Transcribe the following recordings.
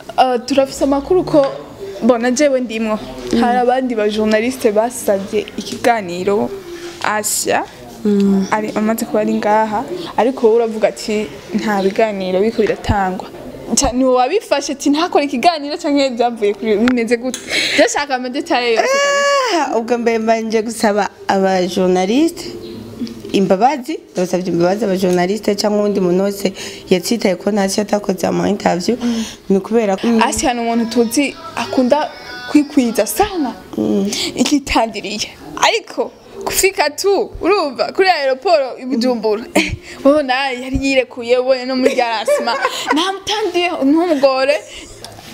Uh, turafise amakuru ko bona jewe ndimwo hari abandi ba journaliste basavye ikiganiro Asia ari amaze kuba ari ngaha ariko wowe uravuga ati nta biganiro biriko biratangwa. Ni wowe wabifashe ati ntakore ikiganiro canke vyavuye kuri bimeze gute? Ndashaka amadetaye yose. Ah, ubwo mbere mbanje gusaba abajournaliste imbabazi ndabasabye imbabazi abajournaliste cyangwa uwundi muntu wese yatsitaye ko ntasi atakoze ama interview. Ni kubera ko Asia ni umuntu tuzi akunda kwikwiza sana? Ikitandiriye. Ariko kufika tu urumva kuri aeroporo i Bujumbura wowe nawe yari yirekuye ubonye no muri garasima namutandiye ntumugore.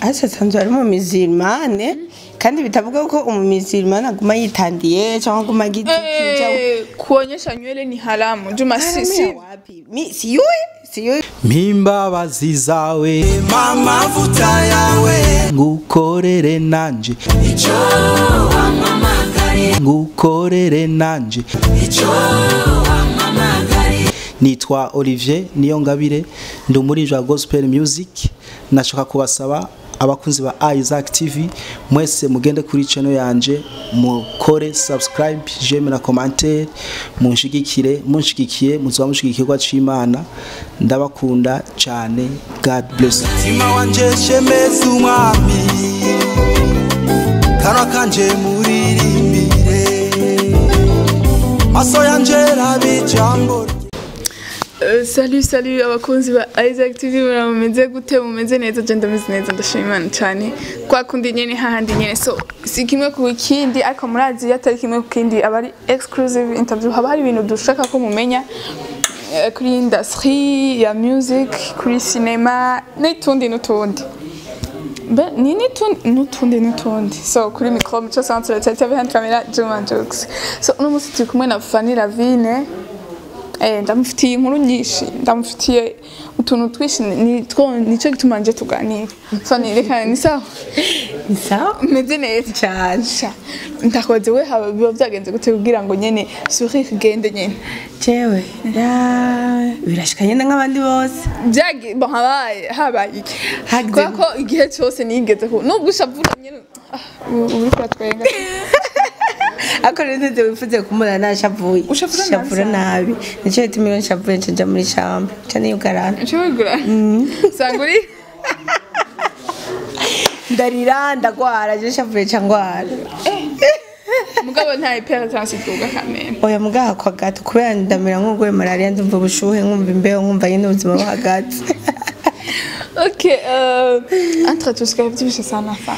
Asa asanzwe ari mu mizirmane kandi bitavuga ko umumizirmane aguma yitandiye cyangwa aguma agiti Eh, kuonyesha nywele ni haramu. Juma sisi siyuye siyuye. Mpimbabazi zawe. Amavuta yawe. Ngukorere nanje. Icyo wampamagariye ngukorere nanje. Icyo wampamagariye nitwa Olivier Niyongabire ndi wa gospel music. Nashaka kubasaba abakunzi ba Isaac TV mwese mugende kuri channel yanje mukore subscribe j'aime na commentaire munshigikire munshigikiye muzoba mushigikirwa c'Imana ndabakunda cyane. God bless mutima wanje shemeza umwami. Kanwa kanje muririmbire. Maso yanje rabe ijambo rye Uh, salut salut abakunzi ba Isaac TV murameze gute mumeze neza je ndameze neza ndashima Imana cyane kwa kundi nyene hahandi nyene so si kimwe ku kindi ariko murazi atari kimwe ku kindi aba ari exclusive interview haba hari ibintu dushaka ko mumenya eh, kuri industry ya music kuri cinema n'utundi n'utundi Be, ni n'utundi n'utundi n'utundi so kuri micro muco centre tete behind camera Juma Jokes so uno munsi turi kumwe na Fanny Ravine Eh, ndamufitiye inkuru nyinshi. Ndamufitiye utuntu twinshi. Nicyo gituma nje tuganira. Reka ni sawa? Ni sawa? Meze neza. Cyane ndakoze we haba biba byagenze gute kugira ngo nyene sourire igende nyene? Jewe. Birashika nyine nk'abandi bose. Habaye habaye kubera ko igihe cyose nigeze nubwo ushavura nyene ah, uri kuratwenga ariko rero ntize wifuze kumubona Ushavura nabi shavura nabi. Nicyo gituma iyo nshavuye nca muri shamba nca niyugarana Nshobora kugura sanga uri ndarira ndagwara je nshavuye nca ngwara. Mugabo nta hypertension iduga kamera oya mugaha kwa gato. Kubera ndamera nk'uguye malariya ndumva ubushuhe nkumva imbeho nkumva nyine ubuzima buhagaze. Ok, euh, entre tout ce que tu fais ça na fa.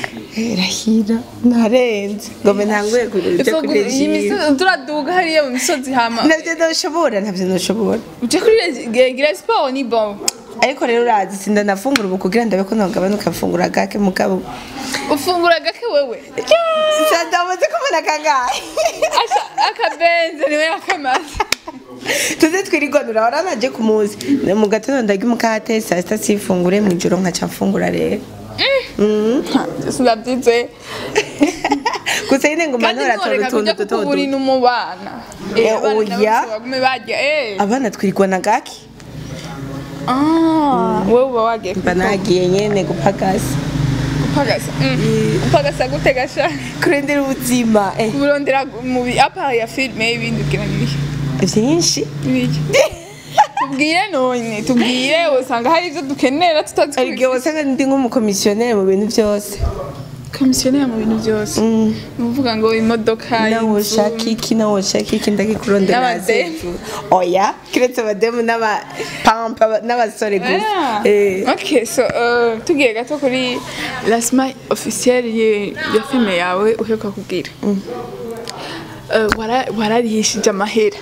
rahira narenze ngombe ntanguye kuja kuri regime turaduga hariya mu misozi hama navyo ndoshobora navyo ndoshobora uje kuri gira sport ni bon ariko rero urazi sinda nafungura ubu kugira ndabe ko nogabanuka mfungura gake mugabo. Ufungura gake wewe? Ndamaze kubona kangahe? Akabenze ni we akamaze tuze twirigwanura ora naje ku munsi mu gatondo ndarya umukate saa sita sifungure mu ijoro nkaca mfungura rero. Sinabyize. Gusa nyine ngo manura tora ntoreka utuntu duto duto n'umubana Eh, abana barya. Eh. Abana twirigwana gake? Ah. Wewe uba wagiye mba nagiye nyene gupagasa gupagasa Mm. gupagasa gute gasha kurendera ubuzima eh, kurondera mu bi apa ya filme ibindi bwira nibihe vyinshi Ibiki? tubwire none tubwire usanga hari ibyo dukenera tutazi arige wasanga ndi nk'umukomisiyoneri mu bintu byose komisiyoneri mu bintu byose. Ni ukuvuga ngo imodoka nawe ushaka iki? Nawe ushaka iki? Ndakikurondera N'abademu. oya kiretse abademu n'abapampa n'abasore gusa. Eh. ok so uh, tugiye gato kuri lasima officielle ye- ya filime yawe uheruka kubwira Uh, wara- wararihishije amahera.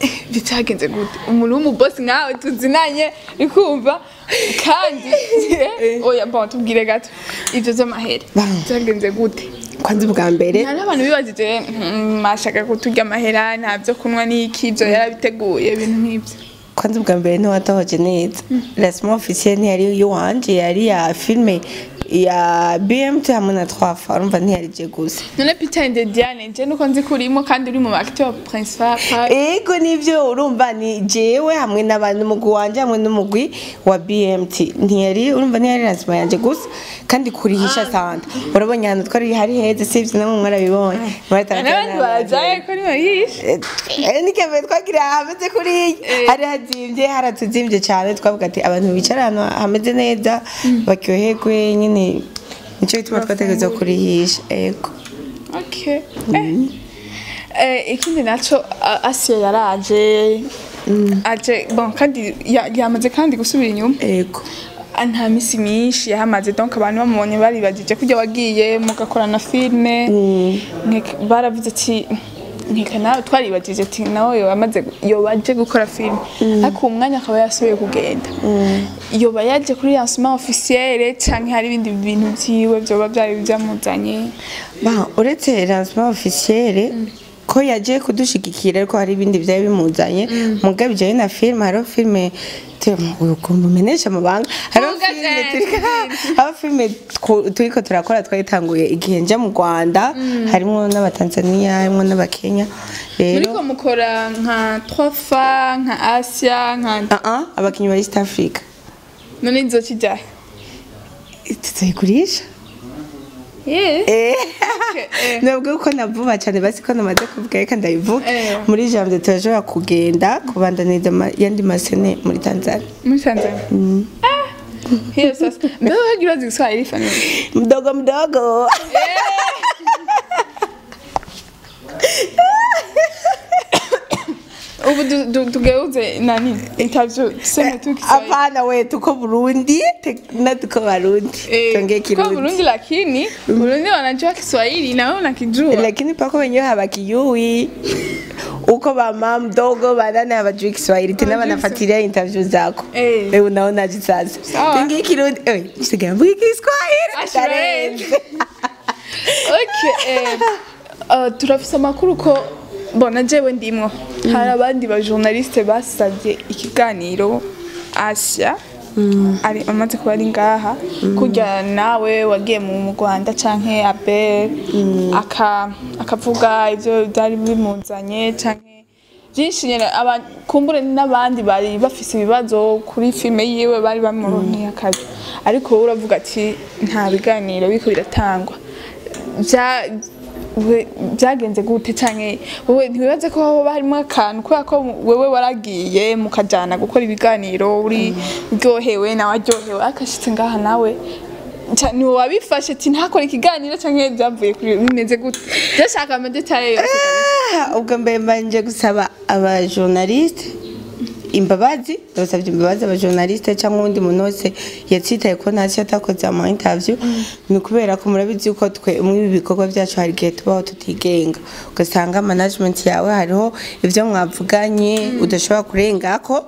Eh, bitagenze gute. Umuntu w'umubosi nkawe tuzinanye rikumva kandi oya bon tubwire gato. Ivyo vy'amahera Bah. byagenze gute? Kwanza ubwa mbere. Hari abantu bibajije "Mm, mashaka kuturya amahera nta byo kunywa n'iki ibyo yarabiteguye ibintu nk'ibyo. Kwanza ubwa mbere ntiwatohoje neza. Lancement officiel ntiyari iwanje yari ya filme. Ya BMT hamwe na 3 fa urumva ntiyari je gusa none Peter and Diane je nuko nzi kurimo kandi uri mu acteur principal ego nivyo urumva ni jewe hamwe n'abantu wanje hamwe n'umugwi wa BMT ntiyari urumva ntiyari lancement yanje gusa kandi kurihisha santa urabonye ahantu twari hari heza sivyo namwe mwarabibonye n'abandi barajaye ko niba yishe nikeve twagira hameze kuriya hari hazimvye haratuzimvye cyane twavuga ati abantu bicara ahantu hameze neza baryoherwe nyine nico gituma twategereza kurihisha ego. Okay eh eh ikindi naco a- Asia yaraje. Aje bon kandi ya- yamaze kandi gusubira inyuma. Ego. Nta misi myinshi yahamaze. Donc abantu bamubonye baribagije kurya wagiye mugakora na filme Nkeka- baravuze ati nkeka nawe twaribagije ati nawe yoba amaze yoba aje gukora filme ariko uwo mwanya akaba yasubiye kugenda. Yoba yaje kuri lancement officiel canke hari ibindi bintu vyiwe vyoba vyari vyamuzanye. Ba uretse lancement officiel ko yaje kudushigikira ariko hari ibindi byari bimuzanye. Mugabe bijanye na filme hariho hariho Vuga filme Jen. turiko hariho filme twu- turiko turakora twayitanguye igihe nja mu rwanda. Harimwo n'abatanzania harimwo n'abakenya. Rero muriko mukora nka trois fa nka asia nka Ah, ah, abakinyi ba east africa. None nzokijahe tuzayigurisha? yeah. Eh. eh. nubwo ko navuba cyane basi ko namaze kuvuga reka ndabivuga Eh. muri jambo turashobora kugenda kubandaniriza yandi masene muri tanzania. Muri tanzania? Hiyo sasa wagira uzi kiswahili fani mdogo mdogo. ubu tugeuze nani interview tuseme tu kiswahili. hapana we tuko burundi na tuko barundi tuongee kwa kirundi. Burundi lakini Burundi wanajua Kiswahili na wewe unakijua. lakini pako wenyewe hawakijui. Uko mama mdogo banane hawajui kiswahili. Tena wanafuatilia interview zako. Eh. Eh, unaonaje sasa? Sawa. tuongee kirundi. Eh, mvuge kiswahili. Okay, eh, uh, turafise amakuru ko bona jewe ndimwo hari abandi ba journaliste basavye ikiganiro Asia. Ari amaze kuba ari ngaha. Kurya nawe wagiye mu Rwanda canke Abel aka akavuga ivyo byari bimuzanye canke byinshi nyene. Aba- kumbure n'abandi bari bafise ibibazo kuri filime yiwe bari bamuronkeye akazi. Ariko wowe uravuga ati nta biganiro biriko biratangwa. Byagenze gute canke? Wowe ntiwibaze ko hoba harimo akantu kubera ko wewe waragiye mukajana gukora ibiganiro uri uryohewe nawe aryohewe akashitse ngaha nawe. Ni wowe wabifashe ati ntakore ikiganiro canke byavuye kuri bimeze gute? Byashaka amadetaye yose. Ah, ubwo mbere mbanje gusaba abajournaliste imbabazi ndabasabye imbabazi abajournaliste cyangwa uwundi muntu wese yatsitaye ko ntacyo atakoze ama interview. Ni ukubera ko murabizi yuko twe muri ibi bikorwa byacu hari igihe tubaho tutigenga. Ugasanga management yawe hariho ibyo mwavuganye udashobora kurengako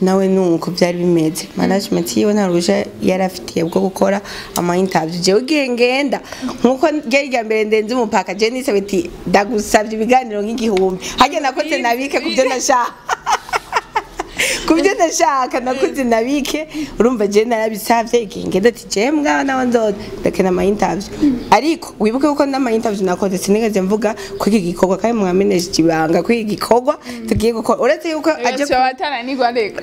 nawe nuko byari bimeze. Management yiwe nta ruhushya yari afitiye bwo gukora ama interview. Jewe igihe ngenda nk'uko ryari rya mbere ndenze umupaka je nisabye ati ndagusabye ibiganiro nk'igihumbi. Hajya nakoze nabike ku byo ndashaka ku byo ndashaka nakoze nabike urumva je narabisavye igihe ngenda ati je mbwa nawe nzoza ndakena ama interview ariko wibuke yuko n'ama interview nakoze sinigeze mvuga ko iki gikorwa kandi mwameneje ikibanga ko iki gikorwa tugiye gukora. Uretse yuko aje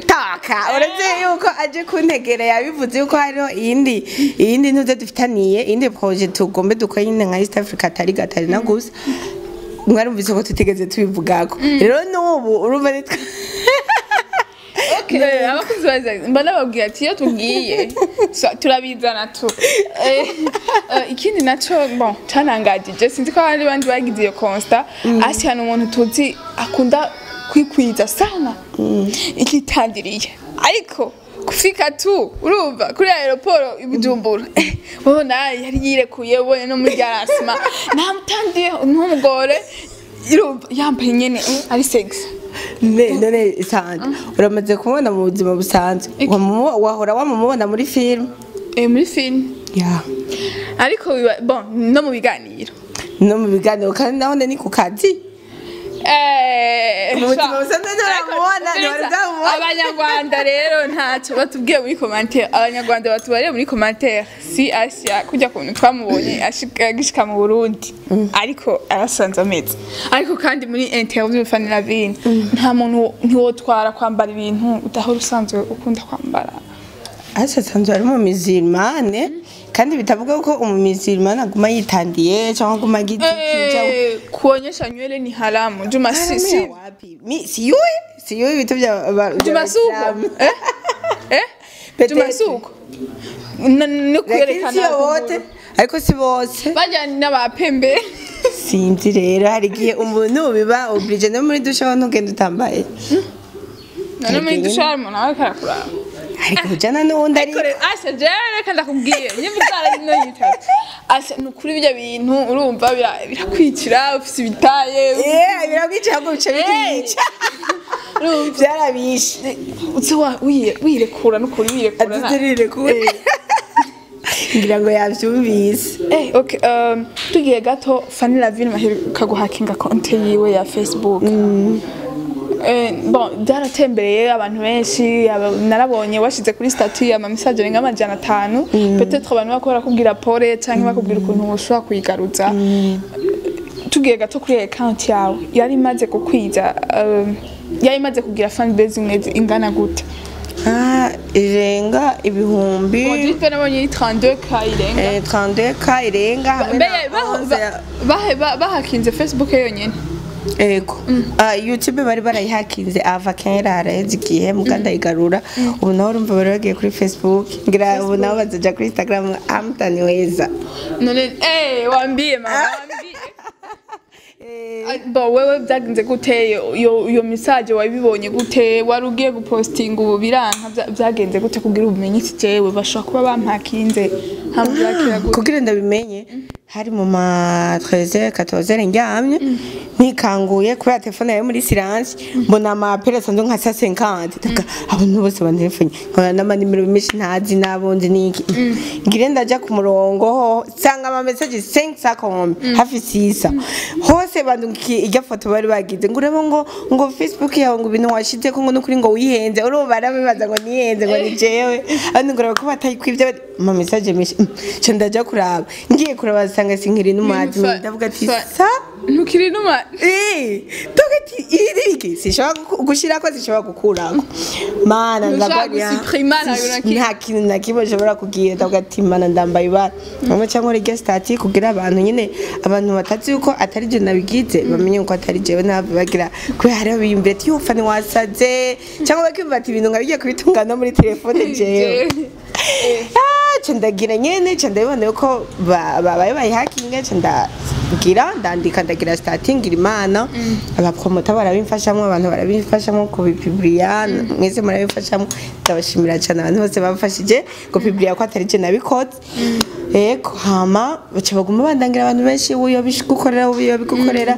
taka! Uretse yuko aje kuntegera yabivuze yuko hariho iyindi iyindi ntuze dufitaniye iyindi projet tugombe dukora nyine nka East Africa atari gatari na gusa mwarumvise ko tutigeze tubivugako. Rero n'ubu urumva abakozi baza mba nababwira ati iyo tugiye turabizana tu ikindi naco bon canangajije sinzi ko hari bandi bagize iyo constat Asia ni umuntu tuzi akunda kwikwiza sana. Ikitandiriye ariko kufika tu urumva kuri aeroport i Bujumbura eh, yari yirekuye ubonye no muri garasima namutandiye n'umugore yambaye nyene eh, ari sexy. None sante uramaze kumubona mu buzima busanzwe. Wahora wamumubona muri film? Eh, muri film. Ya. Ariko no mu biganiro. No mu biganiro kandi naho ni ku kazi. Abanyarwanda rero ntacyo batubwiye muri commentaire abanyarwanda batubariye muri commentaire si Asia kujya kuntu twamubonye ashika agishika mu Burundi. Ariko arasanze ameze. Ariko kandi muri interview Fanny Lavine nta muntu ntiwotwara kwambara ibintu udahora usanzwe ukunda kwambara. Asa sanzwe ari mu mizirmane kandi bitavuga ko umumizirmane aguma yitandiye cyangwa aguma agitiki cyangwa Eh, kuonyesha nywele ni haramu. Juma si si mi siyui siyui vitu vya Juma suko eh? Eh. Juma suko no kwerekana wote. Ariko si bose bajyanye n'abapembe sinzi rero hari igihe umuntu biba oblige no muri dushe aho ntugenda utambaye. None muri Yagiye. dushara umuntu aba karakuraba ariko ujana n'uwundi ari ase jewe reka ndakubwiye niba utara no yitaba ase ni ukuri ibyo bintu urumva bira- birakwicira ufite ibitaye ahubwo bica bikica urumva byarabishe wiye- wirekura n'ukuri wirekura kure ngira ngo yabyumvise tugiye gato Fanny Lavine maheruka guhakinga konte yiwe ya Facebook. Eh, byaratembereye abantu benshi narabonye washize kuri statut ya message arenga amajana atanu. Peut-être abantu bako barakubwira pole cyangwa bakubwira ukuntu ushobora kuyigaruza. Tugiye gato kuri account yawe. Yari imaze kukwiza um, yari imaze kugira fan base ingana gute? Ah, irenga ibihumbi. Modite nabonye ari 32k irenga. Eh, 32k irenga hamwe Mbere na baho- 11 ba- bahe- ba- bahakinze Facebook yonyene. Ego. Ah, YouTube bari barayihakinze ava kera haraheze igihe muganda igarura ubu naho urumva bari bagiye kuri Facebook. Ngira ubu naho bazaja kuri Instagram amtani weza none eh wambie mama Ah, bo wewe byagenze gute? Iyo message wabibonye gute? Wari ugiye gupostinga ubu biranka bya- byagenze gute kugira ubumenyi? Iki jewe bashobora kuba bampakinze? Hamwe kugira ndabimenye hari mu ma 13 14 ndyamye nikanguye kubera telefone yawe muri silence mbona ama appel asanzwe nka 50 taka abantu bose bantelefone nkora n'amanimero menshi ntazi n'abundi niki. Ngire ndaja ku murongo ho sanga ama message 5 sakombe hafi sisa. Hose bandungikiye irya foto bari bagize. Ngo urebe ngo ngo Facebook yawe ngo ibintu washize ko ngo nukuri ngo wihenze urumva barabibaza ngo nihenze ngo ni jewe. Abandi ngo urebe ko batayikwibye ama message menshi. Cyo ndaja kuraba. Ngiye kuraba sanga sinkiri n'umuhazi Fa- ndavuga ati sa? Ntukiri numa Eh, togati iriki sishobora guku- gushira ko zishobora gukurako mana Ntushobora ndagwariya gusuprima na Sish- yunaki. nta kintu na kimwe ushobora kugira ndavuga ati mana ndambaye ibara. Mama cyangwa rege stati kugira abantu nyine abantu batazi yuko atari je nabigize bamenye ko atari jewe ntabwo bagira kubera hariho biyumvira ati yofa ni wasaze. Cyangwa bakiyumvira ati ibintu nkabigiye kubitunga no muri telefone jewe. Ca ndagira nyene ca ndabibona yuko ba- babaye bayihakinga ca ndagira ndandika ndagira stati ngira imana abapromota barabimfashamwo abantu barabimfashamwo kubipiburiya mwese murabimfashamwo ndabashimira cane abantu bose bamfashije gupiburiya ko atari je nabikoze ego hama baca baguma bandangira abantu benshi uyo bigukorera uyo bigukorera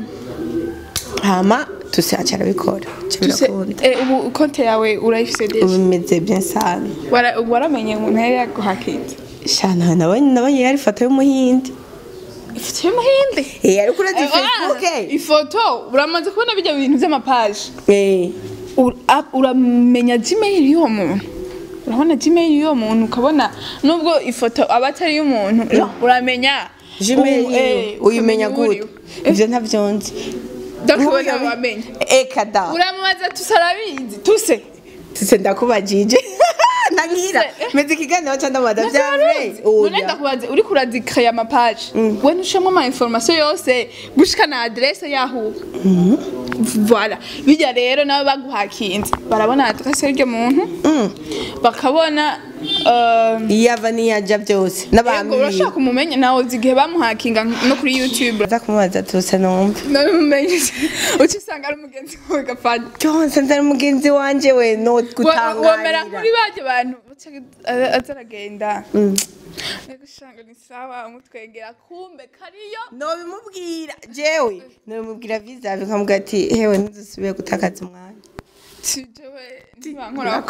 hama tusi aca arabikora ca Tuse- birakunda eh, ubu konte yawe urayifise ubu deje bimeze bien sana Wara- waramenye umuntu yari yaguhakinze shana nabonye nabonye yari foto y'umuhindi ifoto y'umuhinde Eh, ariko urazi Eh, Facebook ah, ifoto uramaze kubona bijya bintu by'amapaji eh. Ap- uramenya gmail y'uwo muntu urabona gmail y'uwo muntu ukabona. Nubwo ifoto aba atari iy'umuntu uramenya Gmail ubu- eh, uyimenya gute uriwe. ivyo ntavyo nzi. Ndakubona wamenya eka da. Uramubaza tusarabizi tuse. Tuse ndakubajije. Tuse, meze ikiganiro ca ndamaza Ntavyaruzi. none ndakubaza uriko uradikaya amapaji we ntushamo ama information yose gushika na adresse yaho voilà. Bijya rero nabo baguhakinze barabona adresse y'uryo muntu? Bakabona um, iyava niyaja byose. N'abantu urashaka kumumenya nawe uzi igihe bamuhakinga no kuri YouTube. Za kumubaza tuse numva. Nabimumenye uci usanga ari umugenzi wawe gafana byose nzari mugenzi wanje we no womera gutangarira. kuri bajya bantu. Azaragenda. Ego shanga ni sawa umutwengera kumbe kariyo nobimubwira jewe nobimubwira vizavi nkamubwira ati hewe ntizisubiye gutakaza umwanya sijewe ntibankora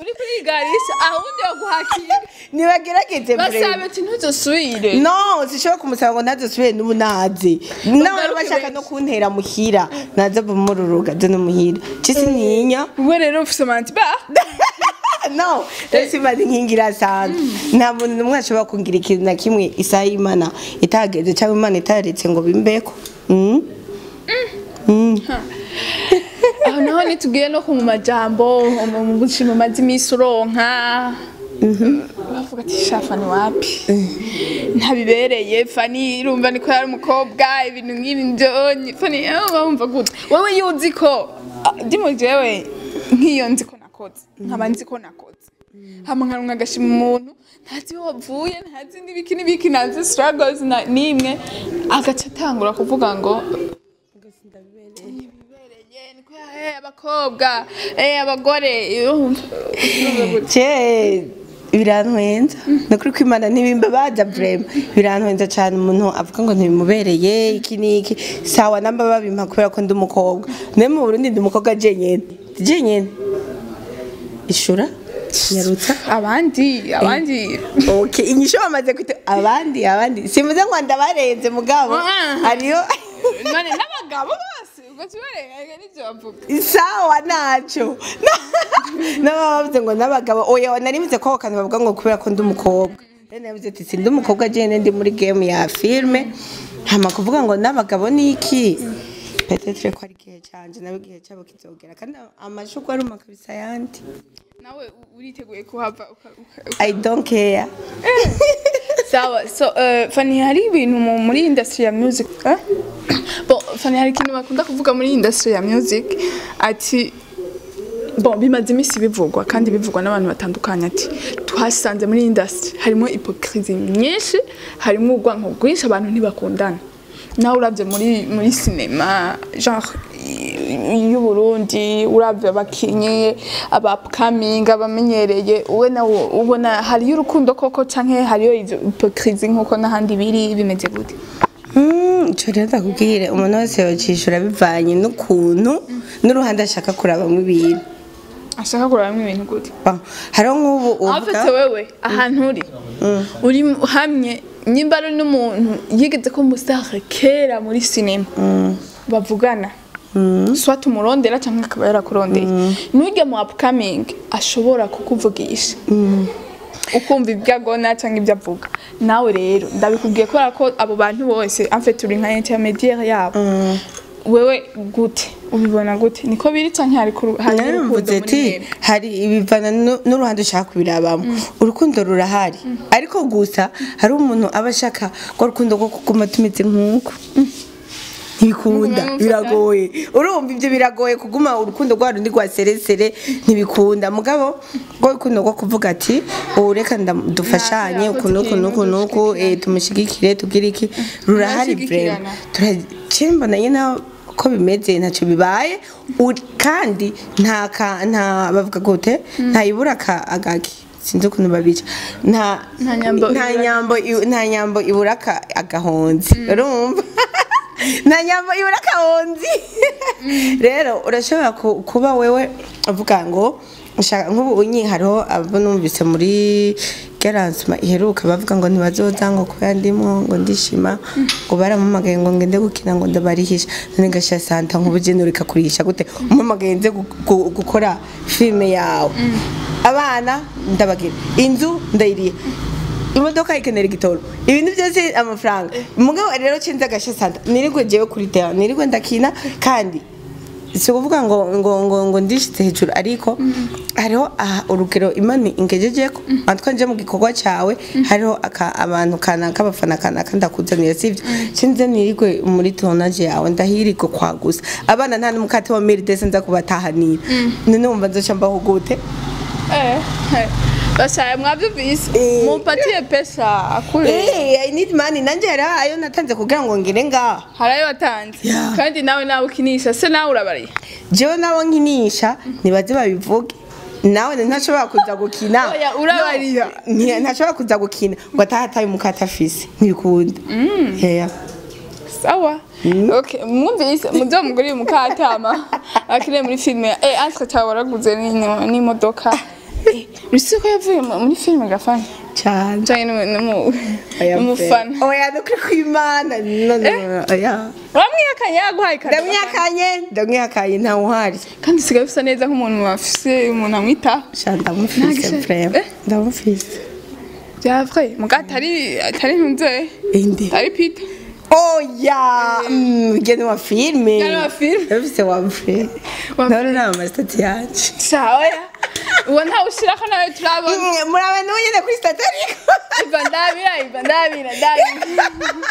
uri kurigarisha ahubwo yo guhakira. Nibagerageze basabe ati ntuzosubire no sishobora kumusaba ngo ntazosubire n'ubu nazi nawe bashaka no kuntera muhira. Naza bumururuga do no muhira. Cisi ntinya. ubwo rero ufise amanti ba! no ese maze inkingira asanzwe nta muntu n'umwe ashobora kungira ikintu na kimwe isaha y'imana itageze cyangwa imana itaretse ngo bimbeko Mm. Mm. aho naho nitubwiye no mu majambo mu- mu bushima umaze iminsi uronka bavuga ati sha fani wapi ntabibereye fani irumva niko yari umukobwa ibintu nk'ibi ndyonye fani wumva gute wowe iyo uzi ko ndimo jewe nk'iyo nzi ko nakoze nkaba nzi ko hama nkaronka agashima umuntu ntazi iyo wavuye ntazi n'ibiki n'ibiki ntazi na- n'imwe agaca atangura kuvuga ngo. Abakobwa abagore birantwenza ni ukuri ko imana ntibimbabaza vrema birantwenza cyane umuntu avuga ngo ntibimubereye. Iki n'iki? Sawa namba babimpa kubera ko ndi umukobwa. Nawe mu burundi ndi umukobwa jenyene. Jenyene. Ishura? Nyarutsa? Abandi abandi. Okay inyisho bamaze kwita abandi abandi. Simvuze ngo ndabarenze mugabo. Ah. hariyo none n'abagabo bose. Ubwo tubarenga n'ibyo bavuga. Sawa naco n'ababa bavuze ngo n'abagabo. Oya naribuze ko akantu bavuga ngo kubera ko ndi umukobwa. Rero navuze ati si ndi umukobwa jene ndi muri game ya filme. Hama kuvuga ngo n'abagabo ni iki? Petetre ko ari igihe canje nawe igihe cyabo kizogera kandi amashurwe aruma kabisa yandi nawe uriteguye kuhava i don't care. Sawa. So uh, fani hari ibintu mu- muri industry ya music? Eh? bon fani hari ikintu bakunda kuvuga muri industry ya music? Ati bon bimaze iminsi bivugwa kandi bivugwa n'abantu batandukanye ati twasanze muri industry harimo hypocrisie nyinshi harimo urwanko rwinshi abantu ntibakundana. Nawe uravye muri muri cinema. Genre y'uburundi uravye abakinyi aba upcoming abamenyereye. Uwe nawe ubona hariyo urukundo koko canke hariyo hypocrisie nk'uko n'ahandi biri bimeze gute? Mm, ico rero ndakubwire umuntu wese yocishura bivanye n'ukuntu n'uruhande ashaka kurabamwo ibintu. Ashaka kurabamwo ibintu gute? Hariho nk'ubu uvuga wewe ahantu uri. Uri hamwe nyimba ari n'umuntu yigeze ko umusare kera muri sinema. Bavugana. Soit umurondera cyangwa akaba yarakurondeye. Nujya mu upcoming ashobora kukuvugisha. Ukumva ibyo agona cyangwa ibyo avuga. Nawe rero ndabikubwiye kubera ko abo bantu bose en uri nka intermediaire yabo. Wewe gute? Ubibona gute? Niko biri cyangwa hari kuru- hari nawe urukundo mvuze muri ati hari ibivana nu- n'uruhande ushaka kubirabamo. Urukundo rurahari. Ariko gusa hari umuntu aba ashaka ko urukundo rwo kuguma tumeze nk'uko ntibikunda. Muguma mufata- biragoye. Urumva ibyo biragoye kuguma urukundo rwa rundi rwa seresere. Ntibikunda. Mugabo rwo urukundo rwo kuvuga ati ubu reka ndam- dufashanye Natwe uku n'uku n'uku n'uku. eh, tumushyigikire tugire iki? Rurahari Murashyigikirana. turambona nyine ko bimeze ntacyo bibaye. Kandi nta bavuga gute nta ibura ka agaki. Sinzi ukuntu babica. Nta nyambo nta ibura- agahonzi. Urumva? Nta nyambo ibura akahonzi rero urashobora ku- kuba wewe uvuga ngo nk'ubu unyi hariho abo numvise muri garansima iheruka bavuga ngo ntibazoza ngo kubera ndimwo ngo ndishima ngo barampamagaye ngo ngende gukina ngo ndabarihisha. None gasha santa nk'ubu je nureka kurisha gute? Umpamagaye nze gu- gu- gukora filime yawe. Abana ndabagira inzu ndayiriye. Imodoka ikenera igitoro. Ibintu byose amafaranga. Mugabo rero cinze agashe santa. Nirigwe jewe kuri tera nirigwe ndakina kandi si ukuvuga ngo ngo ngo ngo ndishitse hejuru ariko hariho aha urugero imana ingejejeko antwa nje mu gikorwa cyawe hariho aka abantu kanaka abafana kanaka ndakuzanira sivyo cinze nirigwe muri tonaje yawe ndahirirwe kwagusa abana nta n'umukate wa meridese nza kubatahanira none wumva nzoca mbaho gute Eh, Bashaya mwavyumvise Eh. mumpatie pesa akure Eh, I need money. Nanje hari ayo natanze kugira ngo ngire ngaha harayo watanze. Yeah. kandi nawe nawe ukinisha se nawe urabariye? Jewe nabo nkinisha nibaze babivuge. Nawe ntashobora kuza gukina. Nti- ntashobora kuza gukina. Ngo atahe ataye umukate afise ntibikunda Yeah. sawa. Okay mwumvise muzo muguri mukatama akire muri filime eh entre cyawe waraguze n'imodoka rusi ko yavuye mu- muri filime gafana cyane cyane n'umufana oya ni ukuri kw'imana no no no, oya. Uramwihakanye yaguhaye kado ndamwihakanye ndamwihakanye ntawe uhari. Kandi usigaye usa neza nk'umuntu wafise umuntu amwitaho ndamufise vrema Eh? ndamufise bya vrai muga atari atari ntunze atari peter. Oya mugeni wa filime Mugeni wa filime. ndamufise wa filime nawe ni amasitati yanje sawa ya uwo ntawe ushirako nawe turabona murabe n'ubu nyine kuri sitati ariko iva ndabira iva ndabira ndabira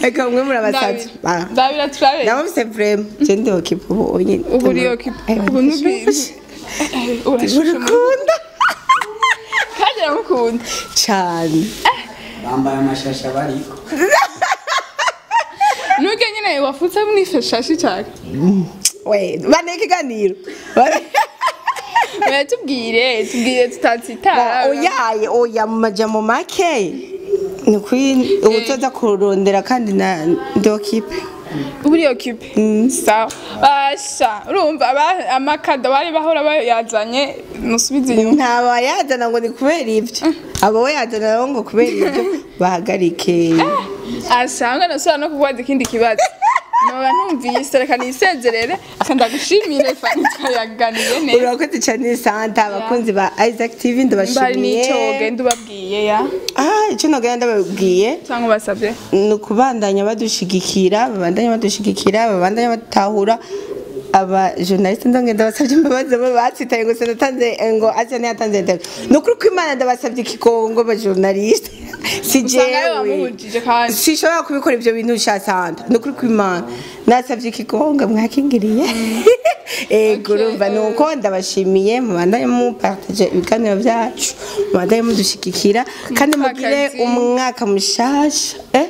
reka mwe murabasazi ndabira turabera ndamufise vrema je ndi okipa ubu nyine ubu uri okipa ubu nubwi urashushe urakunda kandi aramukunda cyane bambaye amashasha bariko nubwo nyine wafutse mwifashashi cyane. We bane ikiganiro. Oya tubwire tubwire tutatsitara oyaye oya mu majambo make. Ni kuri ubu tuza kurondera kandi na ndi okipe ubu uri okipe sawa. Basha urumva amakado bari bahora bayazanye musubize inyuma. Nta bayazana ngo ni kubera ibyo. Abo bayazana nabo ngo kubera ibyo. bahagarike. Asanga nasubira no kukubaza ikindi kibazo. Noba ntumvise reka nisezerere. Akandagushimire fani twayaganiye neza. Urakoze cyane santa. Abakunzi ba isaac tv ndabashimiye. Wogenda ubabwiye ya? Ah icyo nagenda ndababwiye? Cyangwa ubasabye? Ni ukubandanya badushigikira babandanya badushigikira babandanya batahura. Aba journaliste ndongenda basabye imbabazi abo batsitaye ngo sinatanze ngo ase ntiyatanze interview. Ni ukuri ko imana ndabasabye ikigongo aba journaliste. Si jewe. sishobora kubikora ibyo bintu ushatanda ni ukuri ko imana nasabye ikigongo mwakingiriye. Ego Okay, urumva ni uko ndabashimiye mubandanye mupartage ibiganiro byacu mubandanye mudushigikira kandi mugire umwaka mushasha. Eh?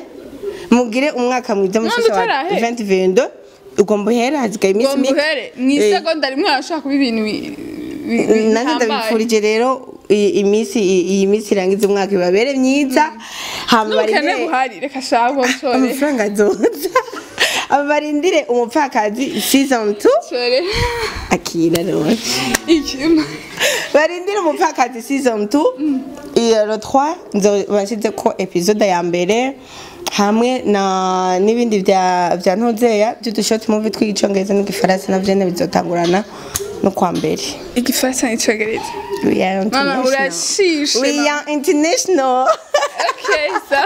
Mugire umwaka mwiza mushasha wa utarahe. 2022 ugomba uhera hasigaye iminsi ngo muhere mu Eh, isegonda rimwe harashobora kuba ibintu bi- bi- bi- nanjye bihambaye. ndabifurije rero iminsi iyi minsi irangiza umwaka ibabere myiza. Barindire buhari reka shabo amafaranga azoza. Aba barindire umupfakazi season 2 nshore akira icyuma. Barindire umupfakazi season 2 iyo le 3 nzobashyize ko episode ya mbere. Hamwe na n'ibindi bya bya ntuzeya by'udushoti movie tw'icyongereza n'igifaransa navyo nyene bizotangurana no kwa mbere. Igifaransa n'icyongereza? Mama urashishe we are international. Okay so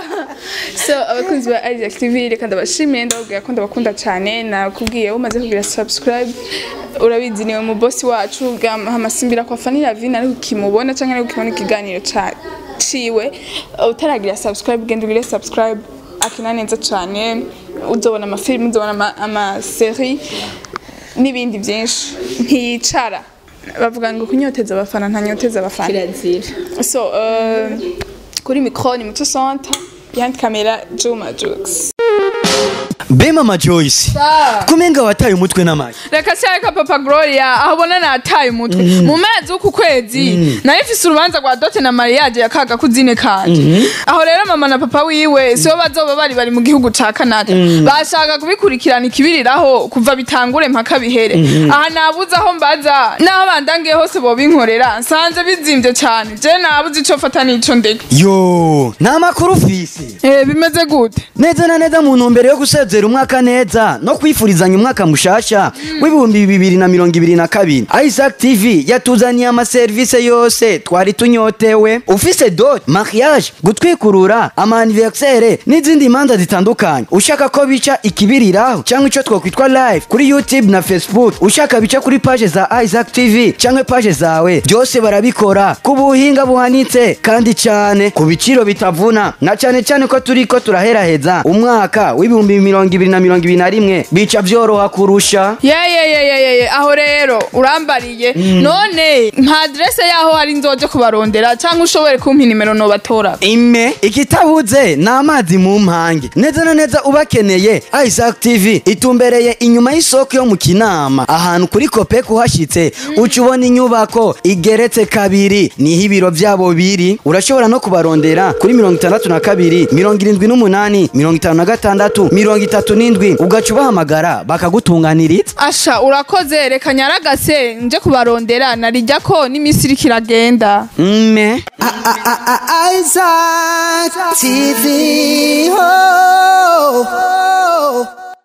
so abakunzi ba Isaac TV reka ndabashimiye ndababwira ko ndabakunda cyane nakubwiye umaze kugira subscribe urabizi ni we mu boss wacu amasimbira kwa Fanny Lavine ariko ukimubona cyangwa ariko ukibona ikiganiro ca ciwe utaragira subscribe genda ugire subscribe. Akina neza cyane uzobona amafilimi uzobona ama- amaserie n'ibindi byinshi. Ntiyicara bavuga ngo kunyoteza abafana ntanyoteza abafana. Kirazira. So, uh, kuri mikoro ni muco santa behind camera Juma Jux. Be mama joyce kumenga wataye umutwe n'amayi reka cyareka papa gloria aho ubona nataye umutwe. Mu mezi w'uku kwezi na yo ifise urubanza rwa dote na mariage ya kaga kuzine kanje. Aho rero mama na papa wiwe sibo bazoba bari bari mu gihugu ca canada. Bashaka kubikurikirana ikibiriraho kuva bitangure mpaka bihere. Aha nabuze aho mbaza n'aho bandangiye hose bobinkorera. Nsanze bizimvye cane. Je nabuze ico fata n'ico ndeka yo ni amakuru ufise Eh, bimeze gute? Neza na neza mu ntumbero yo gusezera umwaka neza no kwifurizanya umwaka mushasha. W'ibihumbi bibiri na mirongo ibiri na kabiri. Isaac tv yatuzaniye amaserivisi yose twari tunyotewe. Ufise dot mariage gutwikurura amaniversere n'izindi manza zitandukanye. Ushaka ko bica ikibiriraho? Cyangwa icyo twakwitwa live? Kuri youtube na facebook. Ushaka bica kuri paje za isaac tv cyangwa paje zawe? Byose barabikora ku buhinga buhanitse kandi cyane ku biciro bitavuna. Na cyane cyane ko turi ko turaheraheza umwaka w'ibihumbi mirongo ibiri na mirongo ibiri na rimwe. Bica byoroha kurusha. Yeyeyeyeyeye aho rero urambariye. None nta aderese yaho hari nzoje kubarondera cyangwa ushobore kumpa inimero nobatora. Ime ikitabuze ni amazi mu mpange. Neza na neza ubakeneye isaac tv itumbereye inyuma y'isoko yo mu kinama. Ahantu kuri kope kuhashyitse uca ubona inyubako igeretse kabiri. Niho ibiro byabo biri. Urashobora no kubarondera kuri mirongo itandatu na kabiri mirongo irindwi n'umunani mirongo itanu na gatandatu mirongo mirongo itatu n'indwi ugaca ubahamagara bakagutunganiriza asha urakoze reka nyaragase nje kubarondera narijya ko n'iminsi iriko iragenda mme Isaac TV. Oh.